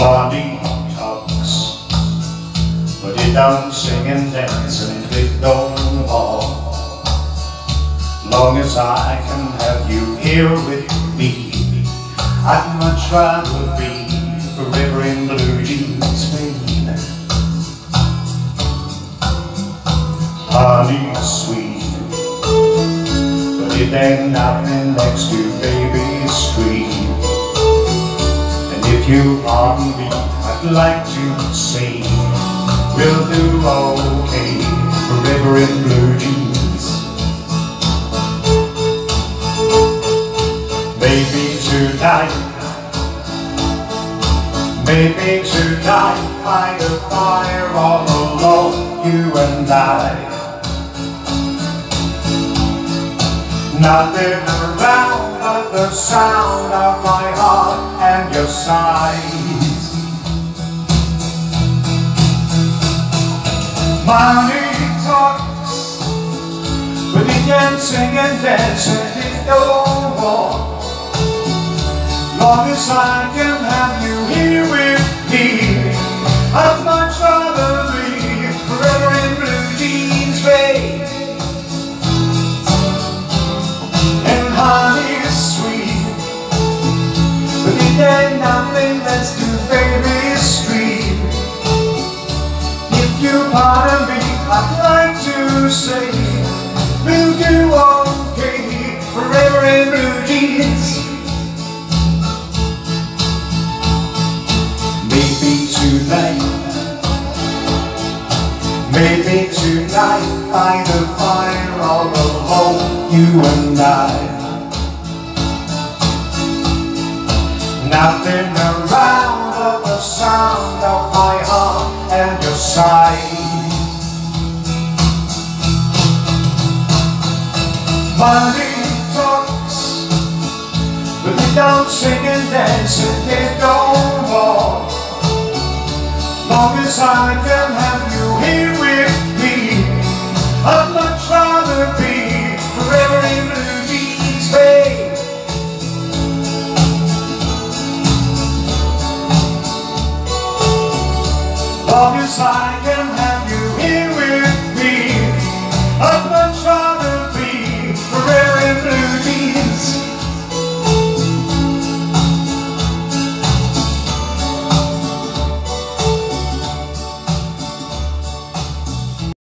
body talks. But it don't sing and dance and it don't Long as I can have you here with me I'd much rather be forever in blue jeans green Honey sweet. But it ain't nothing next to baby sweet you pardon me, I'd like to say we'll do okay forever in blue jeans. Maybe tonight, maybe tonight by the fire all alone, you and I. Nothing around but the sound of my Money talks, but he can sing and dance and he don't walk. Long as I can have you here with me, I'd much rather be forever in blue jeans, babe. And honey is sweet, but it ain't nothing that's you pardon me, I'd like to say we'll do okay forever in blue jeans. Maybe tonight, maybe tonight by the fire all alone, you and I. Nothing and your sighs. Money talks, but they don't sing and dance and they don't walk. Long as I can have you here with me, Obvious I can